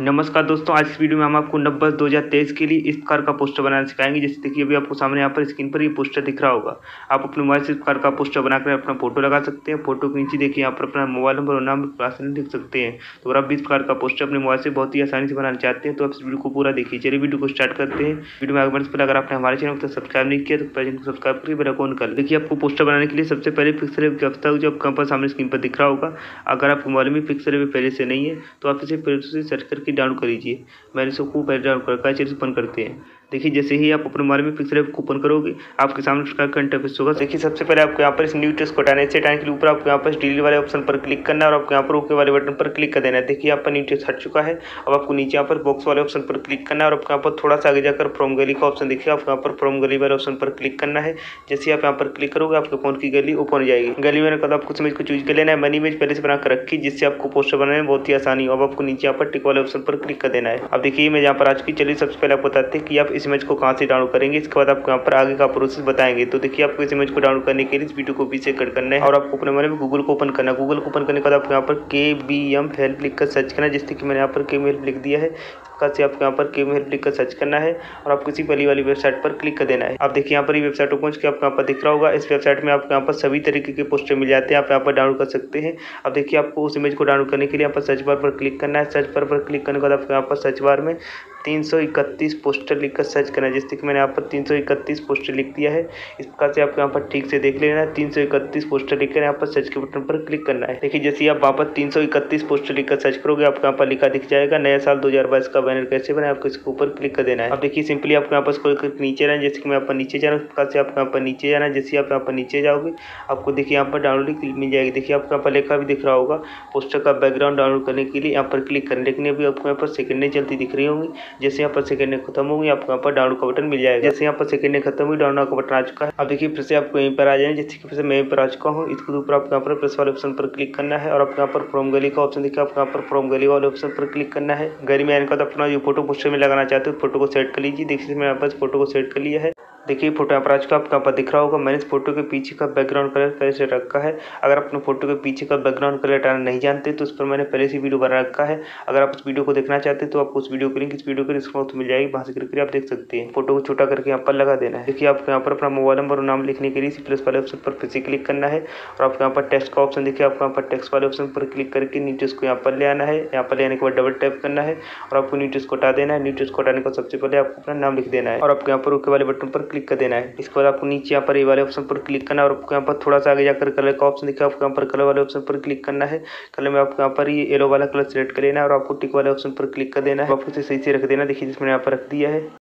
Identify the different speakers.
Speaker 1: नमस्कार दोस्तों, आज इस वीडियो में हम आपको नब्बे दो हज़ार तेईस के लिए इस कार का पोस्टर बनाना सिखाएँगे। जैसे देखिए, अभी आपको सामने यहाँ पर स्क्रीन पर ये पोस्टर दिख रहा होगा। आप अपने मोबाइल से इस कार का पोस्टर बनाकर अपना फ़ोटो लगा सकते हैं। फ़ोटो के नीचे देखिए, यहाँ पर अपना मोबाइल नंबर और नाम आसानी लिख सकते हैं। तो अगर आप इस कार का पोस्टर अपने मोबाइल से बहुत ही आसानी से बनाना चाहते हैं तो आप इस वीडियो को पूरा देखिए। चलिए वीडियो को स्टार्ट करते हैं। वीडियो में आगे बढ़ने पहले अगर आपने हमारे चैनल को सब्सक्राइब नहीं किया तो चैनल को सब्सक्राइब करके मेरा कौन कर देखिए, आपको पोस्टर बनाने के लिए सबसे पहले पिक्सल व्यवस्था जो आपके सामने स्क्रीन पर दिख रहा होगा। अगर आपके मोबाइल में पिक्सल पहले से नहीं है तो आप इसे फिर से सर्च करके डाउनलोड कर लीजिए मैंने इसको खूब पहले डाउन कर कैसे ओपन करते हैं। देखिए जैसे ही आप अपने मोबाइल में पिक्सल कूपन करोगे आपके सामने उसका कंटेंट होगा देखिए सबसे पहले आपको यहाँ पर इस न्यू टेस्ट को हटाने से हटाने के लिए ऊपर आपको यहाँ पर डिलीट वाले ऑप्शन पर क्लिक करना है और आपको यहाँ पर ओके वाले बटन पर क्लिक कर देना है देखिए यहाँ पर न्यू टेस्ट हट चुका है अब आपको नीचे यहाँ पर बॉक्स वाले ऑप्शन पर क्लिक करना है और आपको यहाँ पर थोड़ा सा आगे जाकर फ्रॉम गली का ऑप्शन देखिए आपको यहाँ पर फ्रॉम गली वाले ऑप्शन पर क्लिक करना है जैसे आप यहाँ पर क्लिक करोगे आपके फ़ोन की गली ओपन हो जाएगी गली में आपको इमेज को चूज़ कर लेना है मनी इमेज पहले से बनाकर रखी जिससे आपको पोस्टर बनाने में बहुत ही आसानी हो अब आपको नीचे यहाँ पर टिक वाले ऑप्शन पर क्लिक कर देना है अब देखिए मैं यहाँ पर आज की चलिए सबसे पहले आप बताते हैं कि आप इस इमेज को कहाँ से डाउनलोड करेंगे? इसके बाद आपको यहाँ पर आगे का प्रोसेस बताएँगे। तो देखिए, आपको इस इमेज को डाउनलोड करने के लिए इस वीडियो को पीछे कट करना है और आपको अपने मन में गूगल को ओपन करना गूगल को ओपन करने के बाद आपको यहाँ पर के बी एम हेल्प लिख कर सर्च करना जिससे कि मैंने यहाँ पर के हेल्प लिख दिया है। प्रकार से आपको यहाँ पर के हेल्प लिख कर सर्च करना है और आपको इसी पहली वाली वेबसाइट पर क्लिक कर देना है आप देखिए यहाँ पर ये वेबसाइट पहुँच के आपको यहाँ पर दिख रहा होगा इस वेबसाइट में आपको यहाँ पर सभी तरीके के पोस्टर मिल जाते हैं आप यहाँ पर डाउनलोड कर सकते हैं अब देखिए आपको उस इमेज को डाउनलोड करने के लिए यहाँ पर सर्च बार पर क्लिक करना है सर्च बार पर क्लिक करने के बाद आपको यहाँ पर सर्च बार में तीन सौ इकतीस पोस्टर लिखकर सर्च करना है जिससे कि मैंने यहाँ पर तीन सौ इकतीस पोस्टर लिख दिया है इस प्रकार से आपको यहाँ पर ठीक से देख लेना है तीन सौ इकतीस पोस्टर लिखकर यहाँ पर सर्च के बटन पर क्लिक करना है देखिए जैसे आप वहाँ पर तीन सौ इकतीस पोस्टर लिखकर सर्च करोगे आपको यहाँ पर लिखा दिख जाएगा नया साल दो हज़ार बाईस का बैनर कैसे बना आपको इसके ऊपर क्लिक कर देना है अब देखिए सिंपली आपको यहाँ पर नीचे रहना जैसे कि मैं यहाँ नीचे जाना उस प्रकार से आपको यहाँ पर नीचे जाना है जैसे आप यहाँ पर नीचे जाओगे आपको देखिए यहाँ पर डाउनलोड मिल जाएगी देखिए आपको यहाँ पर लिखा भी दिख रहा होगा पोस्टर का बैकग्राउंड डाउनलोड करने के लिए यहाँ पर क्लिक करें लेकिन अभी आपको यहाँ पर सेकंडें चलती दिख रही होंगी जैसे यहाँ पर सेकंड खत्म होगी आपको यहाँ पर डाउनलोड का बटन मिल जाएगा जैसे यहाँ पर सेकेंड खत्म हुई डाउनलोड का बटन आ चुका है अब देखिए फिर से आपको यहीं पर आ जाए जैसे कि फिर से मैं यहीं पर आ चुका हूँ इसके ऊपर आपको यहाँ पर प्रेस वाले ऑप्शन पर क्लिक करना है और आपको यहाँ पर फ्रॉम गली का ऑप्शन देखिए आपको यहाँ पर फ्रॉम गली वाले ऑप्शन पर क्लिक करना है गली में आने का अपना जो फ़ोटो पोस्टर में लगाना चाहते हो फ़ोटो को सेट कर लीजिए। देखिए मैं यहाँ पर फ़ोटो को सेट कर लिया है। देखिए फ़ोटो यहाँ पर का आपको यहाँ पर दिख रहा होगा। मैंने इस फ़ोटो के पीछे का बैकग्राउंड कलर पहले से रखा है? अगर अपने फ़ोटो के पीछे का बैकग्राउंड कलर हटाना नहीं जानते तो उस पर मैंने पहले से वीडियो बना रखा है। अगर आप उस वीडियो को देखना चाहते हैं तो आपको उस वीडियो को लिंक इस वीडियो के डिस्काउंट मिल जाएगी। वहाँ से करके आप देख सकते हैं। फ़ोटो को छोटा करके यहाँ पर लगा देना है। देखिए, आपको यहाँ पर अपना मोबाइल नंबर और नाम लिखने के लिए सी प्लस वाले ऑप्शन पर फिर से क्लिक करना है। और आपको यहाँ पर टेक्स्ट का ऑप्शन देखिए, आपको यहाँ पर टेक्स्ट वाले ऑप्शन पर क्लिक करके नीचे उसको यहाँ पर ले आना है। यहाँ पर ले आने के बाद डबल टैप करना है। और आपको नीचे उसको हटा देना है। नीचे उसको हटाने का सबसे पहले आपको अपना नाम लिख देना है। और आपको यहाँ पर ओके वाले बटन पर क्लिक कर देना है। इसके बाद आपको नीचे यहाँ पर ये वाले ऑप्शन पर क्लिक करना है और आपको यहाँ पर थोड़ा सा आगे जाकर कलर का ऑप्शन दिखा आपको यहाँ पर कलर वाले ऑप्शन पर क्लिक करना है। कलर में आपको यहाँ पर ये येलो वाला कलर सेलेक्ट कर लेना है और आपको टिक वाले ऑप्शन पर क्लिक कर देना है। आपको सही से रख देना देखिए जिसमें यहाँ पर रख दिया है।